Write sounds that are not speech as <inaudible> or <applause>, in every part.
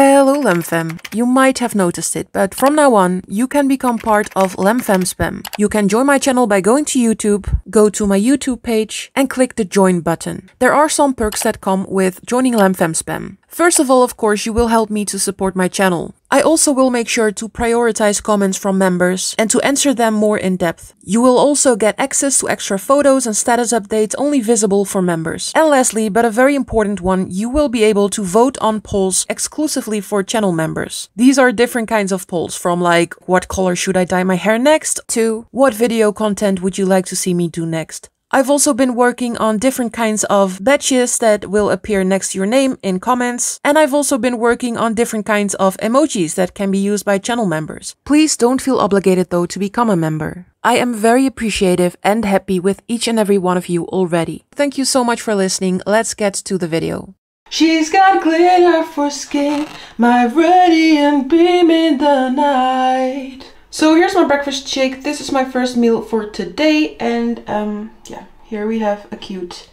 Hello LemFam! You might have noticed it, but from now on, you can become part of LemFam Spam. You can join my channel by going to YouTube, go to my YouTube page, and click the join button. There are some perks that come with joining LemFam Spam. First of all, of course, you will help me to support my channel. I also will make sure to prioritize comments from members and to answer them more in depth. You will also get access to extra photos and status updates only visible for members. And lastly, but a very important one, you will be able to vote on polls exclusively for channel members. These are different kinds of polls from like, what color should I dye my hair next, to what video content would you like to see me do next. I've also been working on different kinds of badges that will appear next to your name in comments, and I've also been working on different kinds of emojis that can be used by channel members. Please don't feel obligated though to become a member. I am very appreciative and happy with each and every one of you already. Thank you so much for listening. Let's get to the video. She's got glitter for skin, my radiant beam in the night. So here's my breakfast shake. This is my first meal for today. And um, yeah, here we have a cute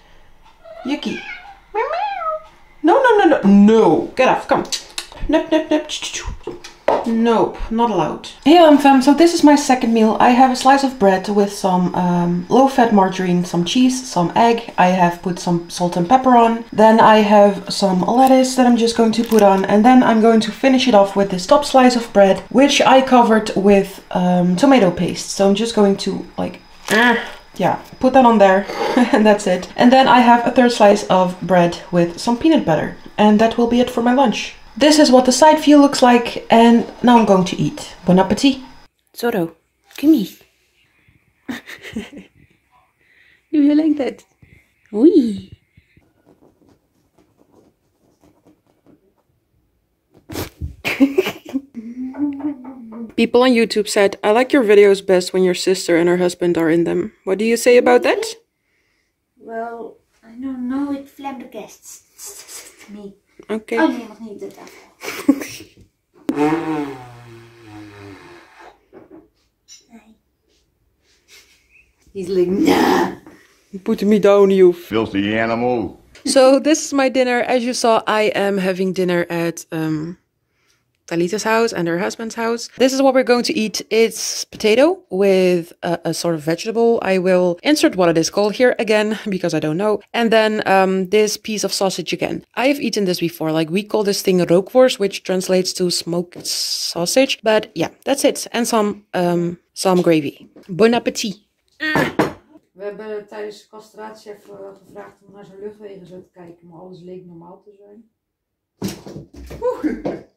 Yuki. No, no, no, no, no. Get off, come. Nip, nip, nip. Nope, not allowed. Hey um, fam, so this is my second meal. I have a slice of bread with some um, low-fat margarine, some cheese, some egg. I have put some salt and pepper on. Then I have some lettuce that I'm just going to put on. And then I'm going to finish it off with this top slice of bread, which I covered with um, tomato paste. So I'm just going to like... yeah, put that on there <laughs> and that's it. And then I have a third slice of bread with some peanut butter. And that will be it for my lunch. This is what the side view looks like and now I'm going to eat. Bon appetit. Zorro, come here. <laughs> Do you like that? Wee. <laughs> People on YouTube said, I like your videos best when your sister and her husband are in them. What do you say about that? Well, I don't know, ik flabbergasts <laughs> me. Oké. Oh nee, nog niet de tafel. nee. He's like, nah. Put me down, you. Filthy animal. So this is my dinner. As you saw, I am having dinner at um, Talita's house and her husband's house. This is what we're going to eat. It's potato with a, a, sort of vegetable. I will insert what it is called here again because I don't know. And then um, this piece of sausage again. I have eaten this before. Like we call this thing rookworst, which translates to smoked sausage. But yeah, that's it. And some um, some gravy. Bon appetit. We hebben tijdens de castratie even gevraagd om naar zijn luchtwegen zo te kijken, maar alles leek normaal te zijn. <laughs>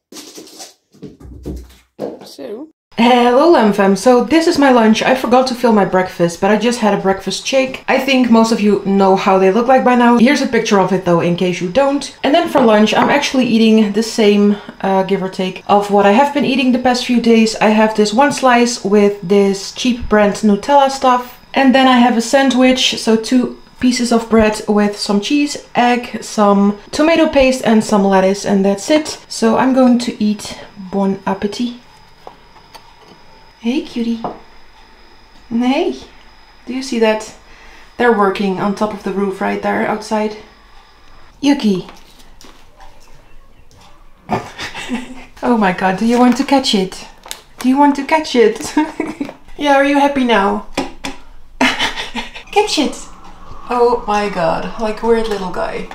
So. Hello Lemfam, so this is my lunch. I forgot to fill my breakfast, but I just had a breakfast shake. I think most of you know how they look like by now. Here's a picture of it though, in case you don't. And then for lunch, I'm actually eating the same, uh, give or take, of what I have been eating the past few days. I have this one slice with this cheap brand Nutella stuff. And then I have a sandwich, so two pieces of bread with some cheese, egg, some tomato paste and some lettuce and that's it. So I'm going to eat bon appetit. Hey cutie. Hey. Do you see that? They're working on top of the roof right there outside. Yuki. <laughs> oh my god, do you want to catch it? Do you want to catch it? <laughs> yeah, are you happy now? <laughs> catch it! Oh my god, like weird little guy.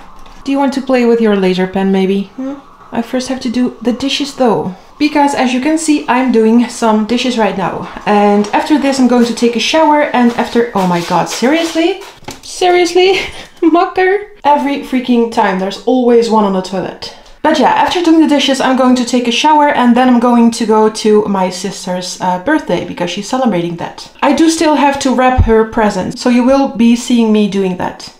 Do you want to play with your laser pen maybe? Hmm? I first have to do the dishes though. Because as you can see, I'm doing some dishes right now. And after this, I'm going to take a shower. And after, oh my god, seriously? Seriously? <laughs> Mucker? Every freaking time, there's always one on the toilet. But yeah, after doing the dishes, I'm going to take a shower and then I'm going to go to my sister's uh, birthday because she's celebrating that. I do still have to wrap her presents, so you will be seeing me doing that.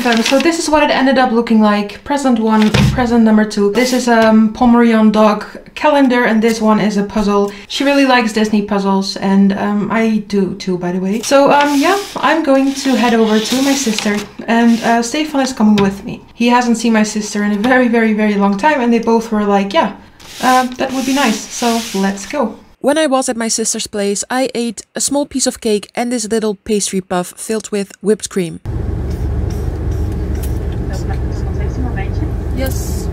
So this is what it ended up looking like. Present one, present number two. This is a um, Pomeranian dog calendar and this one is a puzzle. She really likes Disney puzzles and um, I do too, by the way. So um, yeah, I'm going to head over to my sister and uh, Stefan is coming with me. He hasn't seen my sister in a very, very, very long time and they both were like, yeah, uh, that would be nice. So let's go. When I was at my sister's place, I ate a small piece of cake and this little pastry puff filled with whipped cream. Yes.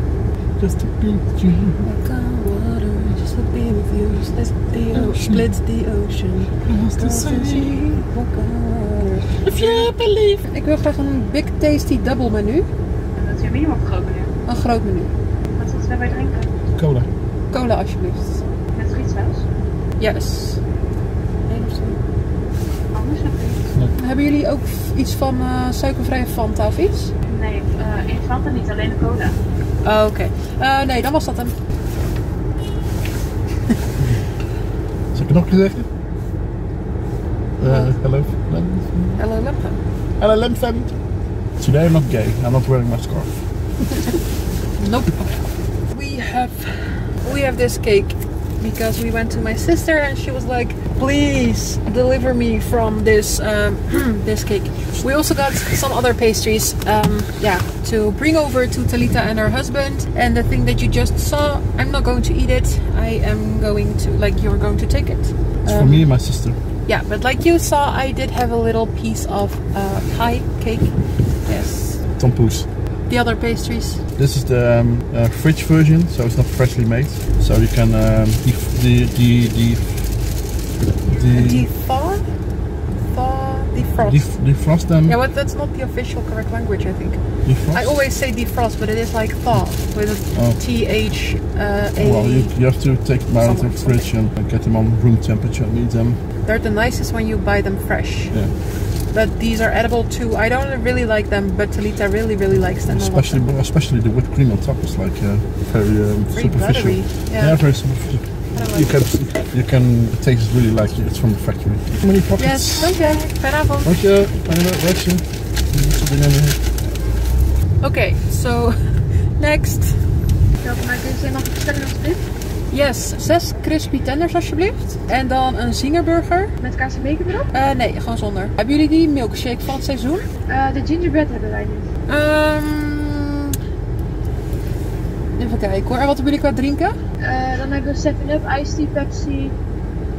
Just a big dream. just a bit of you, split the, split the ocean. Lost to sea. If you believe. Ik wil graag een Big Tasty double menu. En dat is je minimum groot menu. Een groot menu. Wat zullen we bij drinken? Cola. Cola alsjeblieft. Met frietsaus? Yes. Eén of zo. Anders nog niet. Hebben jullie ook iets van eh, suikervrije Fanta of iets? Nee, eh in Fanta niet, alleen de cola. Oh, oké. Eh, nee, dan was dat hem. <laughs> Zal ik het nog een keer zeggen? Uh, hello. Hello, Lempen. Hello. Today I'm not gay. I'm not wearing my scarf. <laughs> Nope. We have we have this cake because we went to my sister and she was like, please deliver me from this um, <clears throat> this cake. We also got some other pastries, um, yeah, to bring over to Talita and her husband. And the thing that you just saw, I'm not going to eat it. I am going to like you're going to take it. It's for Um, me and my sister. Yeah, but like you saw, I did have a little piece of uh, pie cake. Yes. Tompoes. The other pastries. This is the um, uh, fridge version, so it's not freshly made. So you can um, the the the the Defrost? Defrost. def- defrost them. yeah, but that's not the official correct language, I think. Defrost. I always say defrost, but it is like thaw with a Oh. T H uh, A. Well, you, you have to take them out of the fridge and get them on room temperature and eat them. They're the nicest when you buy them fresh. Yeah. But these are edible too. I don't really like them, but Talita really, really likes them. Especially, them. especially the whipped cream on top is like uh, very um, superficial. buttery. Yeah. Yeah. very superficial. You can, you can taste it really like it's from the factory. How many pockets? Yes, dankjewel. Fijne avond. Dank je. Fijne reisje. Okay, so <laughs> next. Je nog bestellen alsjeblieft? Yes, zes crispy tenders alsjeblieft. En dan een zingerburger. Met kaas en bacon erop? Eh, nee, gewoon zonder. Hebben jullie die milkshake van het seizoen? Eh, de gingerbread hebben wij niet. Ehm even kijken hoor. En wat hebben jullie qua drinken? Eh, dan hebben we 7-Up, Ice Tea, Pepsi,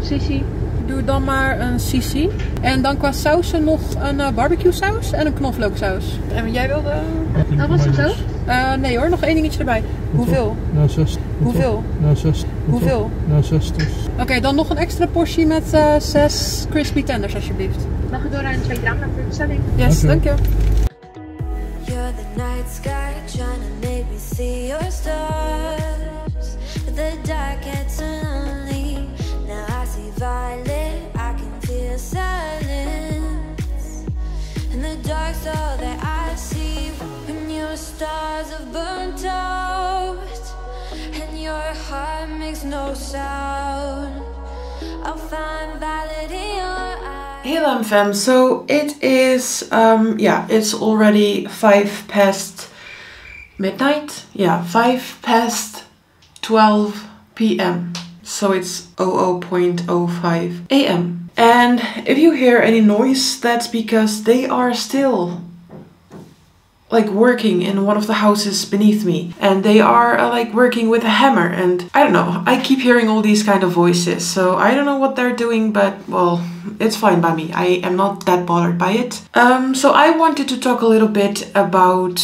Sissy. Doe dan maar een CC. En dan qua sausen nog een eh, barbecue saus en een knoflooksaus. En jij wilde... Dat was het zo? Eh, nee hoor, nog één dingetje erbij. Hoeveel? Ja, zes. Hoeveel? Ja, zes. Hoeveel? Ja, zes. Oké, dan nog een extra portie met eh, zes crispy tenders alsjeblieft. Mag ik door naar een twee gram naar voor de bestelling? Yes, dank je. The night sky trying to make me see your stars. The dark gets lonely. Now I see violet. I can feel silence. And the dark's all that I see. When your stars have burnt out. And your heart makes no sound. I'll find valid in your eyes. Hey LemFam, so it is, um, yeah, it's already 5 past midnight. Yeah, 5 past 12 p.m. So it's 00.05 a.m. And if you hear any noise, that's because they are still like working in one of the houses beneath me. And they are uh, like working with a hammer. And i don't know. I keep hearing all these kind of voices. So i don't know what they're doing but well it's fine by me. I am not that bothered by it. Um, so i wanted to talk a little bit about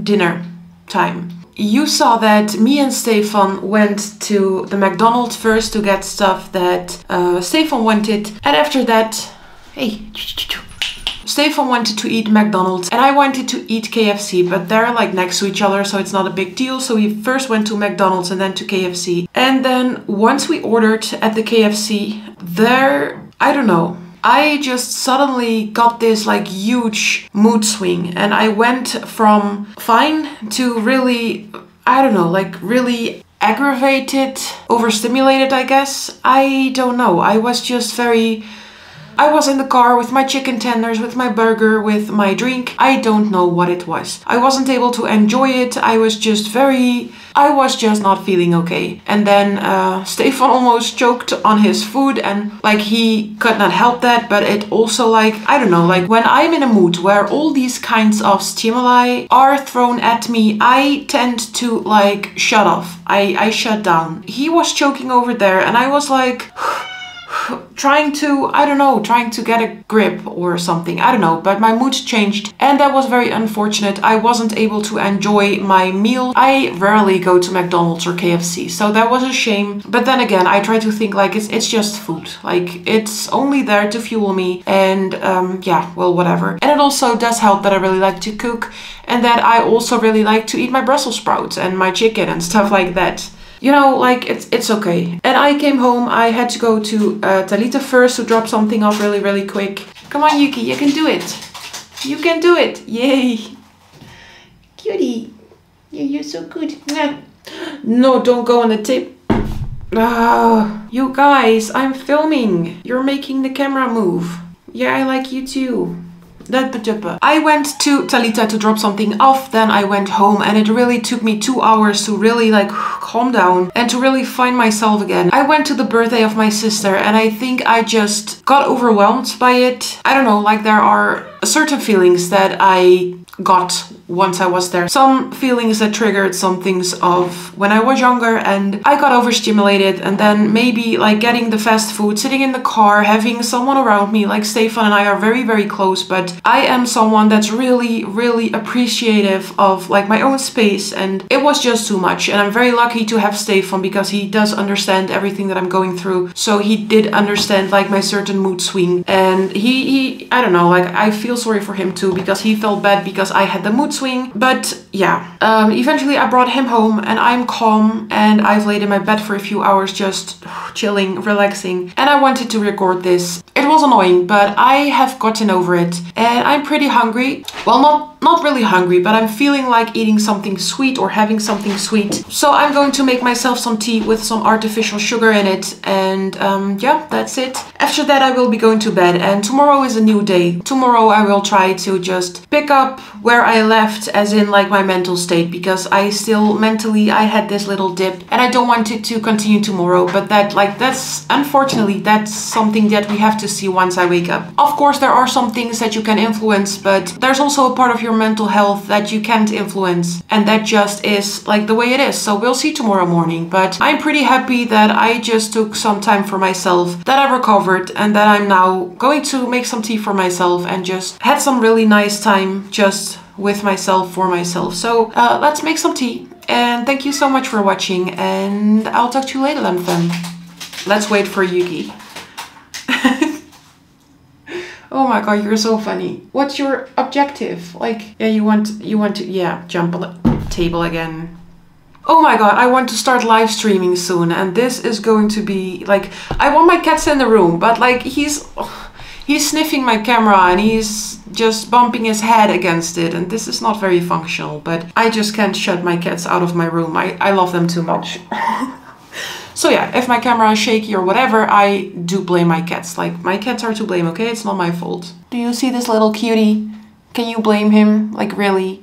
dinner time. You saw that me and Stefan went to the McDonald's first to get stuff that uh, Stefan wanted, and after that, hey, Stefan wanted to eat McDonald's and I wanted to eat KFC, but they're like next to each other, so it's not a big deal. So we first went to McDonald's and then to KFC. And then once we ordered at the KFC, there, I don't know. I just suddenly got this like huge mood swing and I went from fine to really, I don't know, like really aggravated, overstimulated, I guess. I don't know. I was just very I was in the car with my chicken tenders, with my burger, with my drink. I don't know what it was. I wasn't able to enjoy it. I was just very I was just not feeling okay. And then uh, <laughs> Stefan almost choked on his food and like he could not help that. But it also like, I don't know, like when I'm in a mood where all these kinds of stimuli are thrown at me, I tend to like shut off. I, I shut down. He was choking over there and I was like... <sighs> trying to, I don't know, trying to get a grip or something. I don't know, but my mood changed and that was very unfortunate. I wasn't able to enjoy my meal. I rarely go to McDonald's or KFC, so that was a shame. But then again, I try to think like it's, it's just food. Like it's only there to fuel me and um, yeah, well, whatever. And it also does help that I really like to cook and that I also really like to eat my Brussels sprouts and my chicken and <laughs> stuff like that you know, like it's it's okay. And I came home. I had to go to uh, Talita first to drop something off really really quick. Come on, Yuki, you can do it. You can do it. Yay, cutie. Yeah, you're so good. No, don't go on the tip. Ah, you guys, I'm filming. You're making the camera move. Yeah, I like you too. I went to Talita to drop something off, then I went home and it really took me two hours to really like <sighs> calm down and to really find myself again. I went to the birthday of my sister and I think I just got overwhelmed by it. I don't know, like there are certain feelings that I got once I was there. Some feelings that triggered some things of when I was younger and I got overstimulated and then maybe like getting the fast food, sitting in the car, having someone around me like Stefan and I are very very close but I am someone that's really really appreciative of like my own space and it was just too much and I'm very lucky to have Stefan because he does understand everything that I'm going through so he did understand like my certain mood swing and he, he I don't know like I feel sorry for him too because he felt bad because I had the mood swing. But yeah, um, eventually I brought him home and I'm calm and I've laid in my bed for a few hours just <sighs> chilling, relaxing. And I wanted to record this. It was annoying, but I have gotten over it and I'm pretty hungry. Well, not not really hungry, but I'm feeling like eating something sweet or having something sweet. So I'm going to make myself some tea with some artificial sugar in it. And um, yeah, that's it. After that, I will be going to bed and tomorrow is a new day. Tomorrow I will try to just pick up where I left as in like my mental state because I still mentally, I had this little dip and I don't want it to continue tomorrow. But that like, that's unfortunately, that's something that we have to see once I wake up. Of course, there are some things that you can influence, but there's also a part of your your mental health that you can't influence and that just is like the way it is. So we'll see tomorrow morning. But I'm pretty happy that I just took some time for myself, that I recovered and that I'm now going to make some tea for myself and just had some really nice time just with myself for myself. So uh, let's make some tea and thank you so much for watching and I'll talk to you later then. Let's wait for Yuki. <laughs> Oh my god, you're so funny. What's your objective? Like, yeah, you want you want to yeah, jump table again. Oh my god, I want to start live streaming soon and this is going to be like I want my cats in the room, but like he's <sighs> he's sniffing my camera and he's just bumping his head against it and this is not very functional, but I just can't shut my cats out of my room. I, I love them too much. <laughs> So yeah, if my camera is shaky or whatever, I do blame my cats. Like, my cats are to blame, okay? It's not my fault. Do you see this little cutie? Can you blame him? Like, really?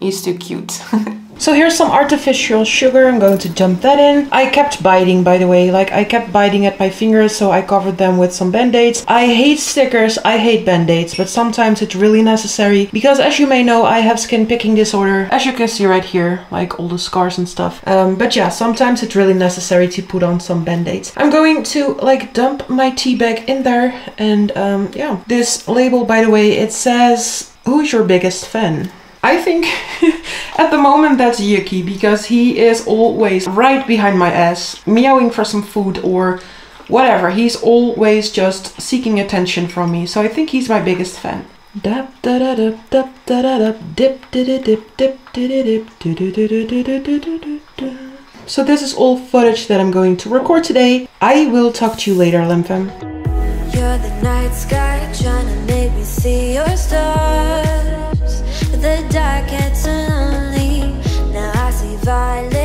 He's too cute. <laughs> So here's some artificial sugar. I'm going to dump that in. I kept biting, by the way. Like, I kept biting at my fingers, so I covered them with some band-aids. I hate stickers. I hate band-aids, but sometimes it's really necessary. Because, as you may know, I have skin picking disorder. As you can see right here, like all the scars and stuff. Um, but yeah, sometimes it's really necessary to put on some band-aids. I'm going to, like, dump my tea bag in there. And, um, yeah. This label, by the way, it says, who's your biggest fan? I think at the moment that's Yuki because he is always right behind my ass, meowing for some food or whatever. He's always just seeking attention from me. So I think he's my biggest fan. So this is all footage that I'm going to record today. I will talk to you later, Lemfam. You're the night sky trying to make me see your stars the dark gets lonely. Now I see violet.